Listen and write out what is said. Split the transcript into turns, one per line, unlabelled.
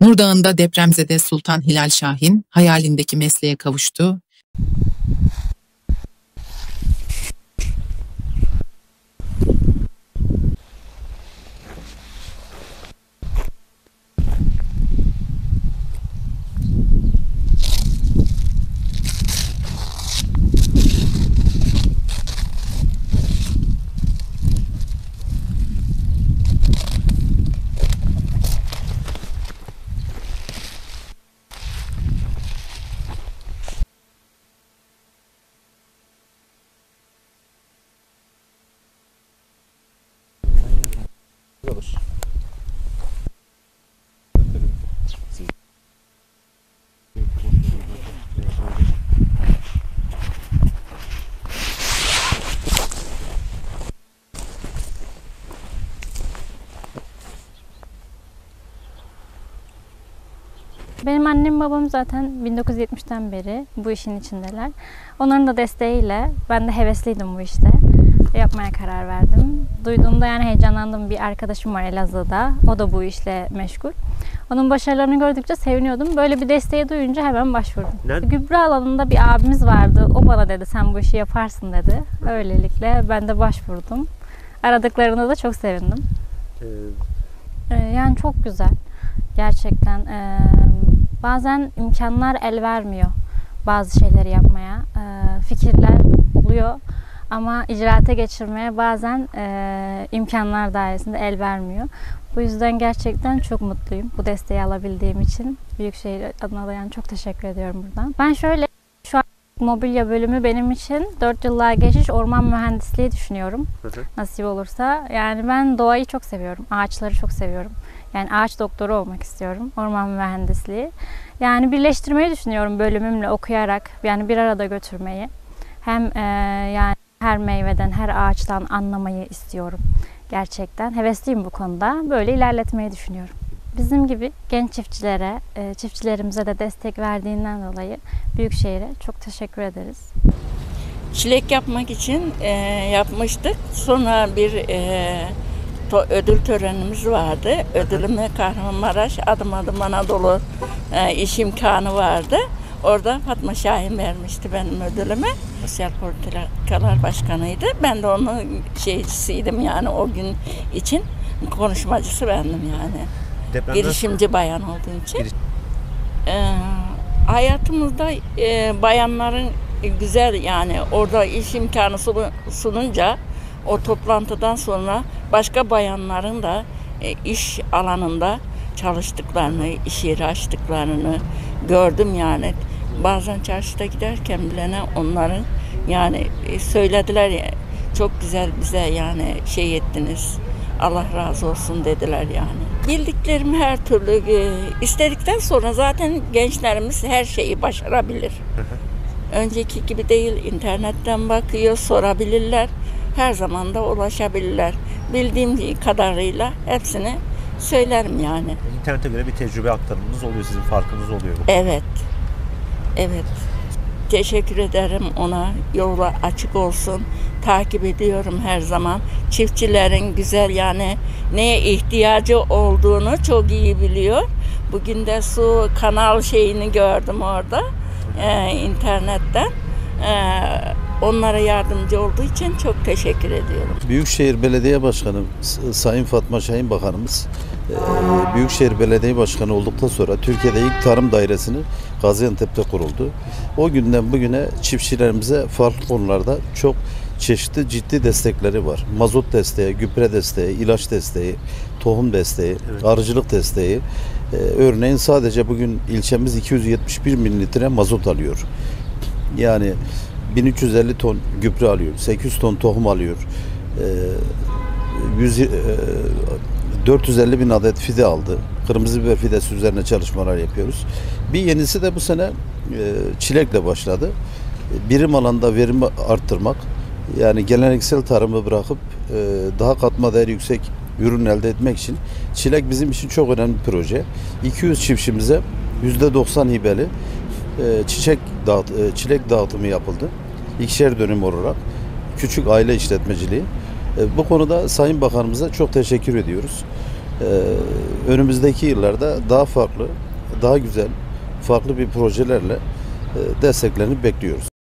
Nurdağ'ında depremzede Sultan Hilal Şahin hayalindeki mesleğe kavuştu.
Benim annem babam zaten 1970'ten beri bu işin içindeler. Onların da desteğiyle ben de hevesliydim bu işte. Yapmaya karar verdim. Duyduğumda yani heyecanlandım. Bir arkadaşım var Elazığ'da. O da bu işle meşgul. Onun başarılarını gördükçe seviniyordum. Böyle bir desteği duyunca hemen başvurdum.
Nerede?
Gübre alanında bir abimiz vardı. O bana dedi sen bu işi yaparsın dedi. Öylelikle ben de başvurdum. Aradıklarına da çok sevindim.
Ee,
Ee, Yani çok güzel. Gerçekten ee, bazen imkanlar el vermiyor bazı şeyleri yapmaya. Ee, fikirler oluyor ama icraate geçirmeye bazen ee, imkanlar dairesinde el vermiyor. Bu yüzden gerçekten çok mutluyum bu desteği alabildiğim için. Büyükşehir adına da yani çok teşekkür ediyorum buradan. Ben şöyle mobilya bölümü benim için 4 yıllığa geçiş orman mühendisliği düşünüyorum
hı hı.
nasip olursa. Yani ben doğayı çok seviyorum. Ağaçları çok seviyorum. Yani ağaç doktoru olmak istiyorum. Orman mühendisliği. Yani birleştirmeyi düşünüyorum bölümümle okuyarak. Yani bir arada götürmeyi. Hem eee, yani her meyveden, her ağaçtan anlamayı istiyorum. Gerçekten hevesliyim bu konuda. Böyle ilerletmeyi düşünüyorum. Bizim gibi genç çiftçilere, eee, çiftçilerimize de destek verdiğinden dolayı Büyükşehir'e çok teşekkür ederiz.
Çilek yapmak için e, yapmıştık. Sonra bir e, to- ödül törenimiz vardı. Ödülümü Kahramanmaraş Adım Adım Anadolu e, iş imkanı vardı. Orada Fatma Şahin vermişti benim ödülümü. Sosyal Politikalar Başkanıydı. Ben de onun şeycisiydim yani o gün için. Konuşmacısı bendim yani.
Depremden
Girişimci bayan olduğum için.
Giriş-
Ee, hayatımızda e, bayanların güzel yani orada iş imkanı sunu- sununca o toplantıdan sonra başka bayanların da e, iş alanında çalıştıklarını, iş yeri açtıklarını gördüm yani. Bazen çarşıda giderken bilene onların yani e, söylediler ya çok güzel bize yani şey ettiniz. Allah razı olsun dediler yani. Bildiklerim her türlü e, istedikten sonra zaten gençlerimiz her şeyi başarabilir. Önceki gibi değil internetten bakıyor, sorabilirler. Her zaman da ulaşabilirler. Bildiğim kadarıyla hepsini söylerim yani.
internete göre bir tecrübe aktarımınız oluyor, sizin farkınız oluyor bu.
Evet. Evet. Teşekkür ederim ona. Yolu açık olsun. Takip ediyorum her zaman. Çiftçilerin güzel yani neye ihtiyacı olduğunu çok iyi biliyor. Bugün de su kanal şeyini gördüm orada e, internetten. E, onlara yardımcı olduğu için çok teşekkür ediyorum.
Büyükşehir Belediye Başkanı Sayın Fatma Şahin Bakanımız Büyükşehir Belediye Başkanı olduktan sonra Türkiye'de ilk tarım dairesini Gaziantep'te kuruldu. O günden bugüne çiftçilerimize farklı konularda çok çeşitli ciddi destekleri var. Mazot desteği, gübre desteği, ilaç desteği, tohum desteği,
Evet.
arıcılık desteği. E, örneğin sadece bugün ilçemiz 271 mililitre mazot alıyor. Yani 1350 ton gübre alıyor, 800 ton tohum alıyor. Ee, 100, e, 450 bin adet fide aldı. Kırmızı biber fidesi üzerine çalışmalar yapıyoruz. Bir yenisi de bu sene e, çilekle başladı. Birim alanda verimi arttırmak, yani geleneksel tarımı bırakıp e, daha katma değer yüksek ürün elde etmek için çilek bizim için çok önemli bir proje. 200 çiftçimize %90 hibeli e, çiçek dağıt, e, çilek dağıtımı yapıldı. İkişer dönüm olarak küçük aile işletmeciliği. E, bu konuda Sayın Bakanımıza çok teşekkür ediyoruz. önümüzdeki yıllarda daha farklı, daha güzel, farklı bir projelerle e, desteklerini bekliyoruz.